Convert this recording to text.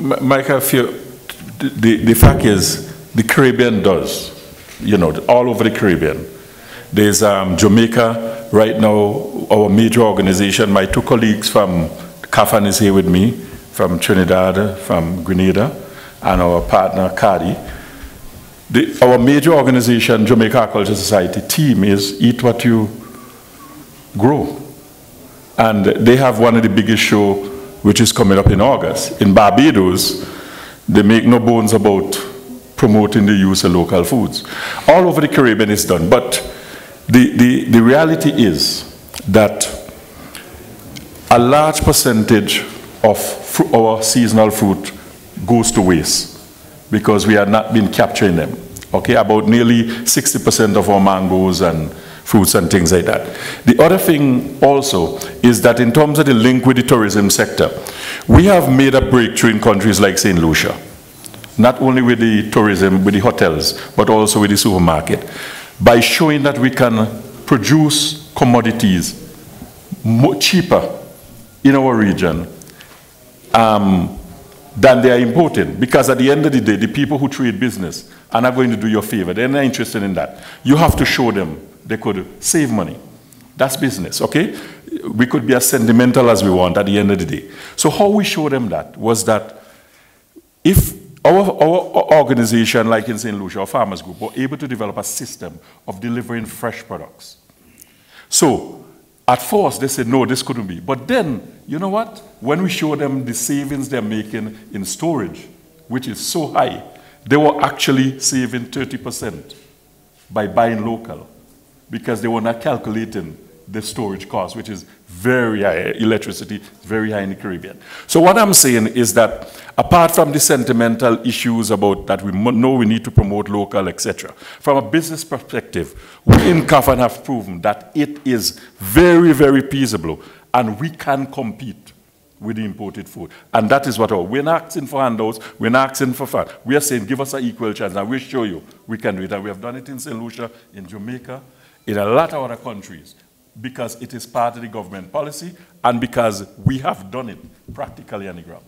Michael, the, the fact is, the Caribbean does, you know, all over the Caribbean. There's um, Jamaica right now, our major organization. My two colleagues from CAFAN is here with me, from Trinidad, from Grenada, and our partner, Cardi. The, our major organization, Jamaica Agricultural Society team, is Eat What You Grow. And they have one of the biggest show, which is coming up in August. In Barbados, they make no bones about promoting the use of local foods. All over the Caribbean is done. But the, the, the reality is that a large percentage of our seasonal fruit goes to waste because we have not been capturing them. Okay, about nearly 60% of our mangoes and fruits and things like that. The other thing also is that in terms of the link with the tourism sector, we have made a breakthrough in countries like St. Lucia, not only with the tourism, with the hotels, but also with the supermarket, by showing that we can produce commodities cheaper in our region um, than they are imported. Because at the end of the day, the people who trade business are not going to do you a favor. They're not interested in that. You have to show them they could save money. That's business, okay? We could be as sentimental as we want at the end of the day. So how we show them that was that if our, our organization, like in St. Lucia, our farmers group, were able to develop a system of delivering fresh products. So at first, they said, no, this couldn't be. But then, you know what? When we show them the savings they're making in storage, which is so high, they were actually saving 30% by buying local because they were not calculating the storage cost, which is very high. Electricity is very high in the Caribbean. So what I'm saying is that apart from the sentimental issues about that we know we need to promote local, etc., from a business perspective, we in CAFAN have proven that it is very, very feasible and we can compete with the imported food. And that is what we're not asking for handouts, we're not asking for fun. We are saying give us an equal chance and we'll show you we can do it. And we have done it in St. Lucia, in Jamaica, in a lot of other countries because it is part of the government policy and because we have done it practically on the ground.